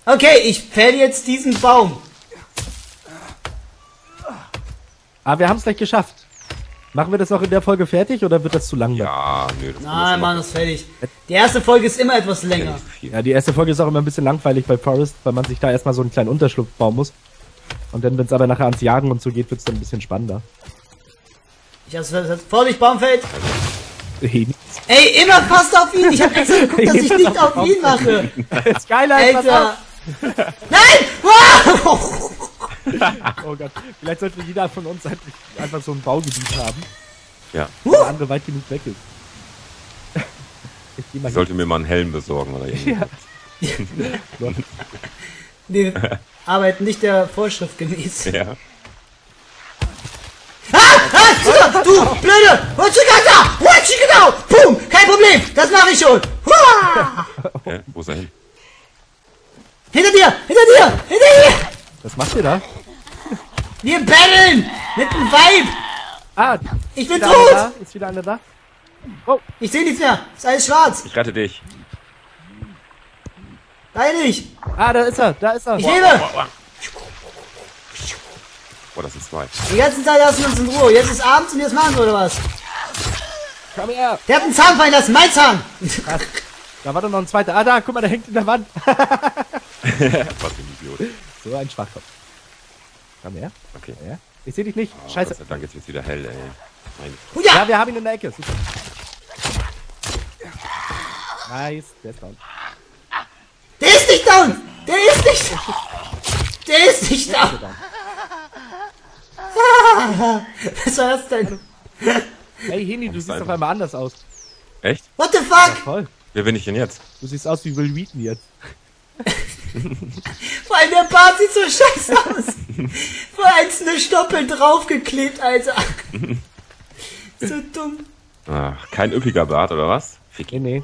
Okay, ich fäll jetzt diesen Baum. Aber wir haben es gleich geschafft. Machen wir das noch in der Folge fertig oder wird das zu lang? Ja, nö, das Nein, Mann, das ist fertig. Die erste Folge ist immer etwas länger. Ja, die erste Folge ist auch immer ein bisschen langweilig bei Forest, weil man sich da erstmal so einen kleinen Unterschlupf bauen muss. Und dann, wenn es aber nachher ans Jagen und so geht, wird es dann ein bisschen spannender. Ich hab's versetzt. Vorsicht, Baumfeld! Ey, immer fast auf ihn! Ich hab extra geguckt, dass ich nicht auf ihn mache! Skyline! Alter! Nein! Oh Gott, vielleicht sollte jeder von uns eigentlich einfach so ein Baugebiet haben, Ja, wo der andere weit genug weg ist. Ich ich sollte mir mal einen Helm besorgen oder irgendwas. Ja. Wir arbeiten nicht der Vorschrift gemäß. Ja. Ah, Zucker, du blöde! Hutschigata! Hutschigata! Pum! Kein Problem! Das mache ich schon! Hua! ja. Wo ist er hin? Hinter dir! Hinter dir! Hinter dir! Was macht ihr da? Wir battlen! Mit dem Vibe! Ah, Ich bin tot! da? Ist wieder einer da? Oh, Ich sehe nichts mehr! Ist alles schwarz! Ich rette dich. Nein, nicht! ah, da ist er, da ist er. Ich lebe! Oh, das sind zwei. Die ganze Zeit lassen wir uns in Ruhe. Jetzt ist abends und jetzt machen wir oder was? Komm her. Der hat einen Zahnfeind, das ist mein Zahn! Da war doch noch ein zweiter. Ah, da, guck mal, der hängt in der Wand. Was für ein Idiot. So ein Schwachkopf. Komm her. Okay. Ja. Ich sehe dich nicht. Oh, Scheiße. Gott sei Dank, jetzt wird's wieder hell, ey. Mein Oh Ja, ja! wir haben ihn in der Ecke. Super. Nice, der ist down. Der ist nicht down! Der ist nicht Der ist nicht down! Was war das denn? Hey, Heni, du siehst auf einmal anders aus. Echt? What the fuck? Toll. Wer bin ich denn jetzt? Du siehst aus wie Will Wheaton jetzt. Vor allem der Bart sieht so scheiße aus. Vor einzelne Stoppeln draufgeklebt, Alter. So dumm. Ach, kein üppiger Bart, oder was? Fick Nee, nee.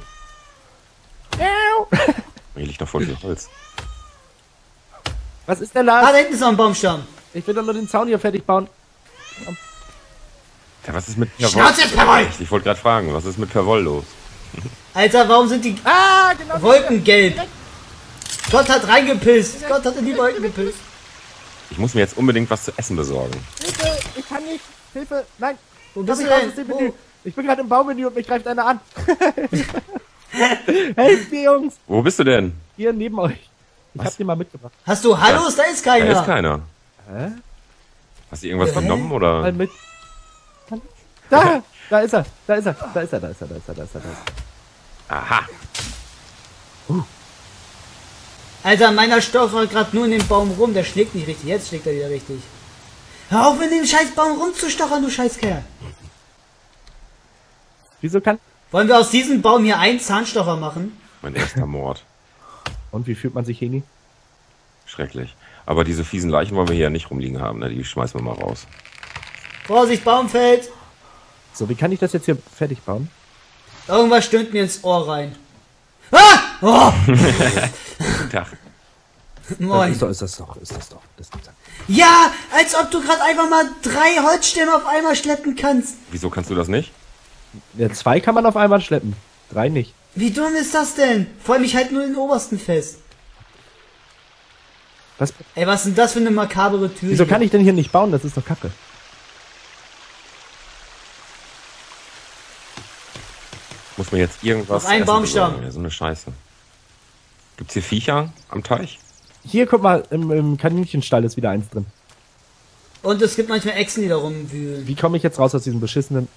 Hier liegt noch voll viel Holz. Was ist denn Ah, Lars? da hinten ist noch ein Baumstamm. Ich will doch nur den Zaun hier fertig bauen. Ja, was ist mit Schnauze jetzt, Perwoll! Ich wollte gerade fragen, was ist mit Perwoll los? Alter, warum sind die Ah, genau. Wolken gelb? Gott hat reingepisst. Gott hat in die Wolken gepisst. Ich muss mir jetzt unbedingt was zu essen besorgen. Hilfe, ich kann nicht. Hilfe, nein. Wo bist du denn? Wo? Ich bin gerade im Baumenü und mich greift einer an. Helft mir, Jungs. Wo bist du denn? Hier neben euch. Ich hab den mal mitgebracht. Hast du Hallos? Da ist Da keiner. ist keiner. Hä? Hast du irgendwas Hä? genommen Mal oder? mit. Da, da ist er. Da ist er. Da ist er. Da ist er. Da ist er. Da ist er. Da ist er. Aha. Alter, meiner stochert gerade nur in dem Baum rum, der schlägt nicht richtig. Jetzt schlägt er wieder richtig. Hör auf, in dem scheiß Baum rumzustochern, du scheiß Kerl. Wieso kann... Wollen wir aus diesem Baum hier einen Zahnstocher machen? Mein erster Mord. Und wie fühlt man sich, Heni? Schrecklich. Aber diese fiesen Leichen wollen wir hier nicht rumliegen haben, ne? Die schmeißen wir mal raus. Vorsicht, Baum fällt. So, wie kann ich das jetzt hier fertig bauen? Irgendwas stöhnt mir ins Ohr rein. Ah! Oh, Guten Tag. Moin. ist doch, ist das doch, ist das doch. Das ist Ja, als ob du gerade einfach mal drei Holzstämme auf einmal schleppen kannst. Wieso kannst du das nicht? ja, zwei kann man auf einmal schleppen. Drei nicht. Wie dumm ist das denn? Vor allem ich halt nur den obersten fest. Was, Ey, was ist denn das für eine makabere Tür? wieso hier? kann ich denn hier nicht bauen? Das ist doch kacke. Muss man jetzt irgendwas. Auf einen Baumstamm. Ja, so eine Scheiße. Gibt's hier Viecher am Teich? Hier, guck mal, im, im Kaninchenstall ist wieder eins drin. Und es gibt manchmal Echsen, die da rumwühlen. Wie komme ich jetzt raus aus diesem beschissenen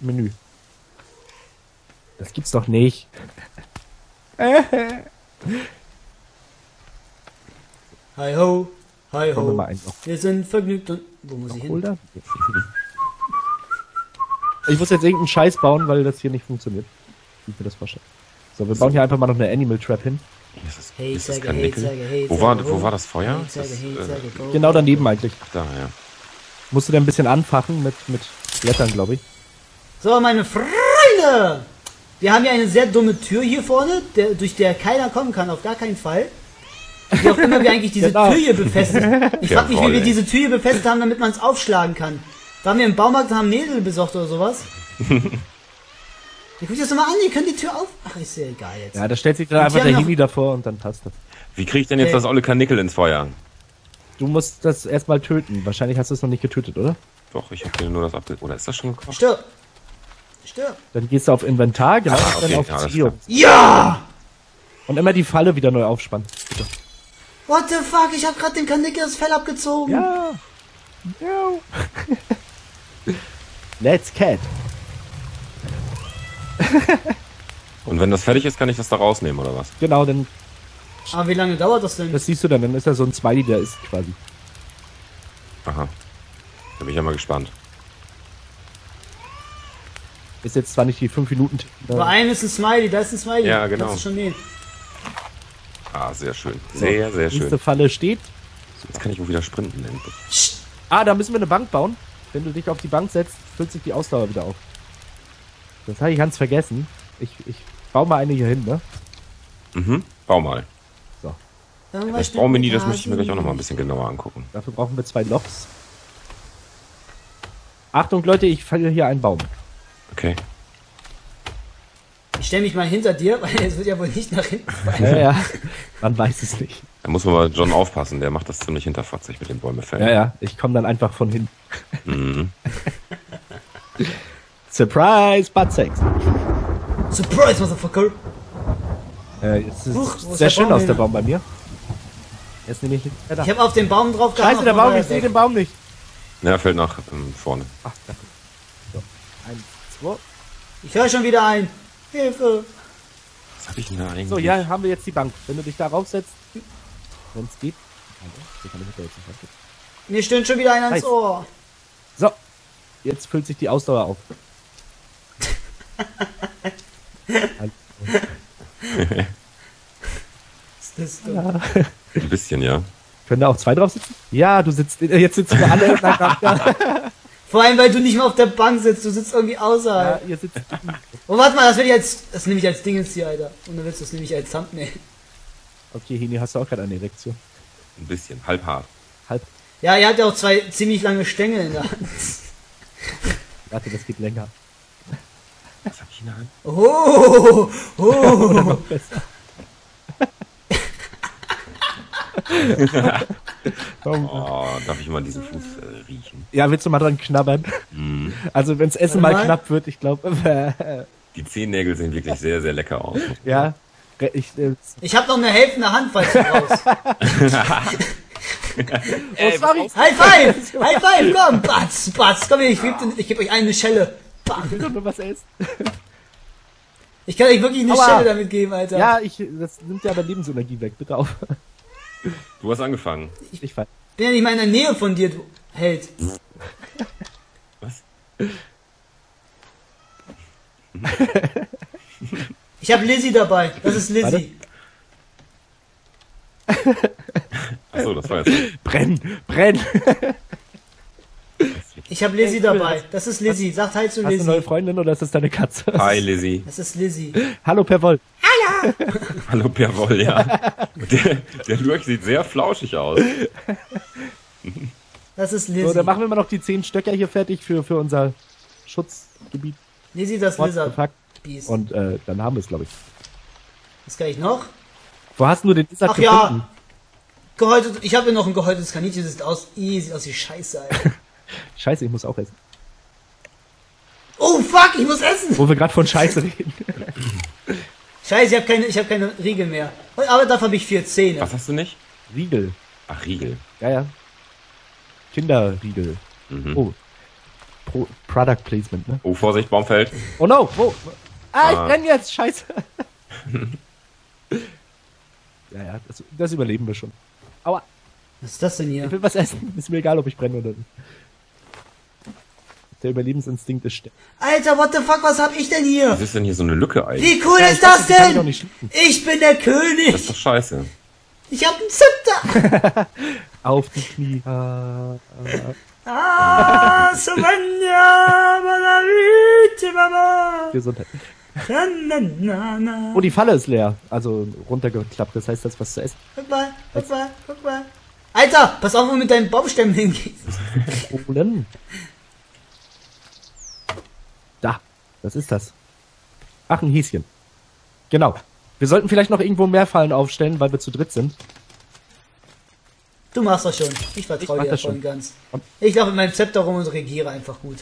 Menü? Das gibt's doch nicht. Hi ho, hi wir ho. mal ein. noch. Wir sind vergnügt und... Wo muss ich Hol hin? Ich muss jetzt irgendeinen Scheiß bauen, weil das hier nicht funktioniert. Wie ich mir das vorstelle. So, wir bauen hier einfach mal noch eine Animal Trap hin. Ist das, Hey, ist das kein hey, Nickel? Hey, wo, war, wo war das Feuer? Hey, Das, äh. Genau daneben eigentlich. da, ja. Musst du da ein bisschen anfachen mit, mit Blättern, glaube ich. So, meine Freunde! Wir haben ja eine sehr dumme Tür hier vorne, der, durch der keiner kommen kann, auf gar keinen Fall. Wie auch immer wir eigentlich diese Genau. Tür hier befestigen. Ich frag mich, wie Jawohl, wir ey. diese Tür hier befestigt haben, damit man es aufschlagen kann. Waren wir im Baumarkt und haben Nägel besorgt oder sowas? Ihr guckt das doch mal an, ihr könnt die Tür auf... Ach, ist ja egal jetzt. Ja, da stellt sich dann Und einfach der noch- Himi davor und dann passt das. Wie kriege ich denn jetzt Hey. das olle Karnickel ins Feuer? Du musst das erstmal töten. Wahrscheinlich hast du es noch nicht getötet, oder? Doch, ich habe nur das abge... Oder ist das schon gekocht? Stirb! Stirb! Dann gehst du auf Inventar, genau, Ah, und okay, dann auf ja. Ja! Und immer die Falle wieder neu aufspannen. Bitte. What the fuck, ich hab grad dem Kanicke das Fell abgezogen. Ja. ja. Let's cat. Und wenn das fertig ist, kann ich das da rausnehmen, oder was? Genau, dann Aber wie lange dauert das denn? das siehst du dann. Dann ist da so ein Smiley, der ist quasi. Aha. Da bin ich ja mal gespannt. Ist jetzt zwar nicht die 5 Minuten. Bei einem ist ein Smiley, da ist ein Smiley. Ja, genau. Kannst du schon nehmen. Ah, sehr schön. Sehr, sehr Nächste schön. Falle steht. Jetzt kann ich wohl wieder sprinten. endlich. Ah, da müssen wir eine Bank bauen. Wenn du dich auf die Bank setzt, füllt sich die Ausdauer wieder auf. Das habe ich ganz vergessen. Ich, ich baue mal eine hier hin, ne? Mhm. Bau mal. Irgendwas Das nie, das möchte ich mir gleich auch noch mal ein bisschen genauer angucken. Dafür brauchen wir zwei Loks. Achtung, Leute, ich falle hier einen Baum. Okay. Ich stelle mich mal hinter dir, weil es wird ja wohl nicht nach hinten fallen. Ja, ja. Man weiß es nicht. Da muss man mal John aufpassen, der macht das ziemlich hinterfotzig mit den Bäume fällen. Ja, ja. Ich komme dann einfach von hin. Mhm. Surprise, Butt Sex. Surprise, Motherfucker! Äh, es ist Huch, ist sehr der schön Baum aus, der? Baum bei mir. Jetzt nehme ich nicht mehr da. Ich habe auf den Baum drauf gehauen. Scheiße, der Baum, ich sehe den Baum nicht. Ja, er fällt nach ähm, vorne. Ach, danke. So. Eins, zwei. Ich höre schon wieder ein. Hilfe! Was habe ich denn da eigentlich? So, ja, haben wir jetzt die Bank. Wenn du dich da raufsetzt, wenn es geht. Jetzt. Mir stöhnt schon wieder einer ins. Ohr. So, jetzt füllt sich die Ausdauer auf. Ist das denn? Ein bisschen, ja. Können da auch zwei drauf sitzen? Ja, du sitzt, jetzt sitzen wir alle. Ja, Vor allem, weil du nicht mehr auf der Bank sitzt, du sitzt irgendwie ja, außerhalb. ihr sitzt. Oh, warte mal, das will ich als, das nehme ich als Dingens hier, Alter. Und dann willst du das nehme ich als Thumbnail. Okay, Hini, hast du auch gerade eine Erektion? Ein bisschen. Halb hart. Halb. Ja, ihr habt ja auch zwei ziemlich lange Stängel in der Hand. Warte, das geht länger. Was habe ich in der Hand? Oh, oh. Oh, darf ich mal diesen Fuß äh, riechen? Ja, willst du mal dran knabbern? Mhm. Also, wenns Essen mal mal. knapp wird, ich glaube, Die Zehennägel sehen wirklich sehr, sehr lecker aus. ja. Ich, äh, Ich habe noch eine helfende Hand, falls du brauchst. oh, sorry. High five! High five, komm! Batz, batz, komm her, ich gebe ich geb euch eine Schelle. Bam. Ich will doch nur was essen. Ich kann euch wirklich eine Aua. Stelle damit geben, Alter. Ja, ich, das nimmt ja aber Lebensenergie weg. Bitte auf. Du hast angefangen. Ich fall. Bin ja nicht mal in der Nähe von dir, du Held. Was? Ich habe Lizzie dabei. Das ist Lizzie. Achso, das war jetzt. Brenn, brenn. Ich habe Lizzie dabei. Das ist Lizzie. Sagt Hi zu Hast du eine neue Lizzie. Freundin oder ist das deine Katze? Hi, Lizzie. Das ist Lizzie. Hallo, Perwoll. Hallo, Perwoll, ja. Der, der Lurch sieht sehr flauschig aus. Das ist So, Lizzie. dann machen wir mal noch die zehn Stöcker hier fertig für, für unser Schutzgebiet. Lizzie, das What Lizard. the fuck? Beast. Und äh, dann haben wir es, glaube ich. Was kann ich noch? Wo hast du den Lizard Ach ja. gefunden? Gehäutet. Ich habe hier noch ein gehäutetes Kaninchen. Das sieht aus. Ih, sieht aus wie Scheiße, Alter. Scheiße, ich muss auch essen. Oh fuck, ich muss essen. Wo wir gerade von Scheiße reden. Scheiße, ich habe keine, ich habe keine Riegel mehr. Aber dafür habe ich vier Zähne. Was hast du nicht? Riegel. Ach, Riegel. Ja, ja. Kinderriegel. Mhm. Oh. Pro Product Placement, ne? Oh, Vorsicht, Baumfeld. Oh no! Wo? Ah, ich Ah. renn jetzt! Scheiße! ja, ja, das, das überleben wir schon. Aua, Was ist das denn ich hier? will was essen. Ist mir egal, ob ich brenne oder nicht. Der Überlebensinstinkt ist stärker. Alter, what the fuck, was hab ich denn hier? Was ist denn hier so eine Lücke eigentlich? Wie cool Ja, ist ich dachte, das ich denn? schließen. Ich bin der Das König. ist doch scheiße. Ich hab ein Zepter. Auf die Knie. Ah, Ah, Manavite, Mama. Gesundheit. Na, na, na, na. Oh, die Falle ist leer. Also runtergeklappt. Das heißt, das ist was zu essen. Guck mal, guck mal, guck mal. Alter, pass auf, wo du mit deinen Baumstämmen hingehst. Holen. Da. Was ist das? Ach, ein Häschen. Genau. Wir sollten vielleicht noch irgendwo mehr Fallen aufstellen, weil wir zu dritt sind. Du machst das schon. Ich vertraue dir schon. und ganz. Ich laufe mit meinem Zepter rum und regiere einfach gut.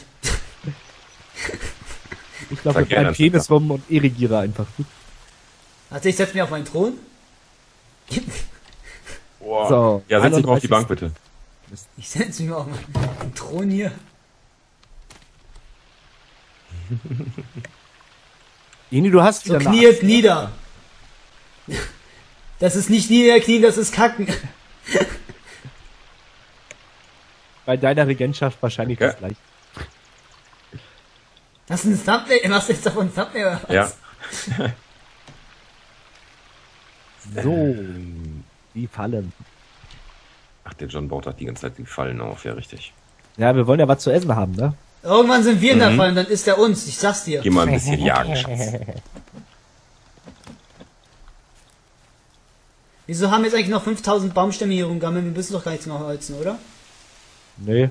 Ich laufe mit meinem Penis rum und irrigiere einfach. Warte, ich setze mich auf meinen Thron. Boah. So, ja, setz dich mal auf 31. die Bank, bitte. Ich setze mich mal auf meinen Thron hier. Ini, du hast So wieder eine kniet nieder. Das ist nicht niederknien, das ist kacken. bei deiner Regentschaft wahrscheinlich Ja. das gleiche. Das ist ein Thumbnail. Machst du jetzt davon ein Thumbnail oder was? Ja. So, die Fallen. Ach, der John baut doch die ganze Zeit die Fallen auf. Ja, richtig. Ja, wir wollen ja was zu essen haben, ne? Irgendwann sind wir in der Falle, dann ist er uns. Ich sag's dir. Geh mal ein bisschen jagen, Schatz. Wieso haben wir jetzt eigentlich noch 5000 Baumstämme hier rumgammeln? Wir müssen doch gar nichts mehr holzen, oder? Nee.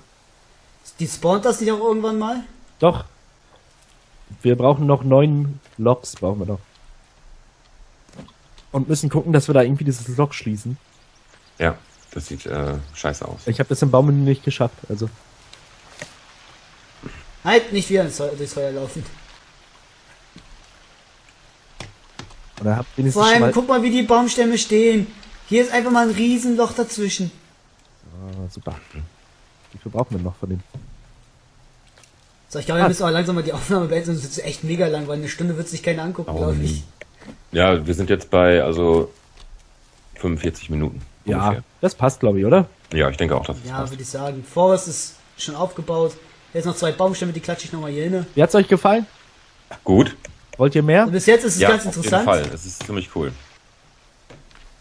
Die spawnt das nicht auch irgendwann mal? Doch. Wir brauchen noch neun Loks, brauchen wir noch. Und müssen gucken, dass wir da irgendwie dieses Lok schließen. Ja, das sieht äh, scheiße aus. Ich habe das im Baum nicht geschafft, also. Halt, nicht wieder ins Feuer, durchs Feuer laufen. Oder hab wenigstens Vor allem, guck mal, wie die Baumstämme stehen. Hier ist einfach mal ein Riesenloch dazwischen. Ah, super. Wie viel brauchen wir noch von dem? So, ich glaube, wir Ah. müssen aber langsam mal die Aufnahme beenden, sonst wird es echt mega lang, weil eine Stunde wird sich keiner angucken, glaube ich. Ja, wir sind jetzt bei, also, 45 Minuten. Ja, ungefähr. das passt, glaube ich, oder? Ja, ich denke auch, dass es Ja, passt. würde ich sagen. Forest ist schon aufgebaut. Jetzt noch zwei Baumstämme, die klatsche ich nochmal hier hin. Wie hat's euch gefallen? Gut. Wollt ihr mehr? Und bis jetzt ist es Ja, ganz auf jeden interessant. Fall. Es ist ziemlich cool.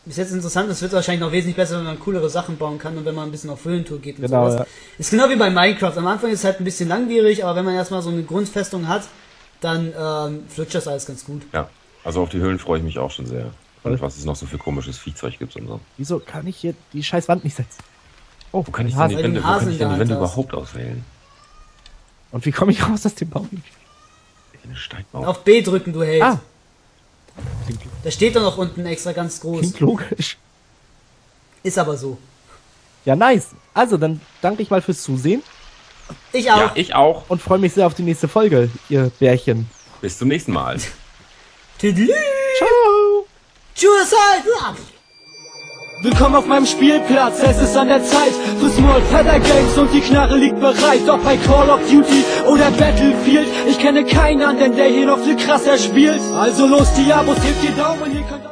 Bis jetzt ist es interessant, es wird wahrscheinlich noch wesentlich besser, wenn man coolere Sachen bauen kann und wenn man ein bisschen auf Höhentour geht und Genau, sowas. Ist genau wie bei Minecraft. Am Anfang ist es halt ein bisschen langwierig, aber wenn man erstmal so eine Grundfestung hat, dann ähm, flutscht das alles ganz gut. Ja. Also auf die Höhlen freue ich mich auch schon sehr. Und was es noch so für komisches Viehzeug gibt und so. Wieso kann ich hier die scheiß Wand nicht setzen? Oh, Wo kann ich denn die Wände, wo kann ich denn die Wände überhaupt auswählen? Und wie komme ich raus aus dem Baum? Eine Steinmauer. Auf B drücken, du Held. Ah. Da steht doch noch unten extra ganz groß. klingt logisch. Ist aber so. Ja, nice. Also, dann danke ich mal fürs Zusehen Ich auch. Ja, ich auch. und freue mich sehr auf die nächste Folge, ihr Bärchen. Bis zum nächsten Mal. Tüdelü. Ciao! Suicide! Willkommen auf meinem Spielplatz, es ist an der Zeit für Small Feather Games und die Knarre liegt bereit. Ob bei Call of Duty oder Battlefield, ich kenne keinen anderen, der hier noch viel krasser spielt. Also los, die Abos, hebt die Daumen, ihr könnt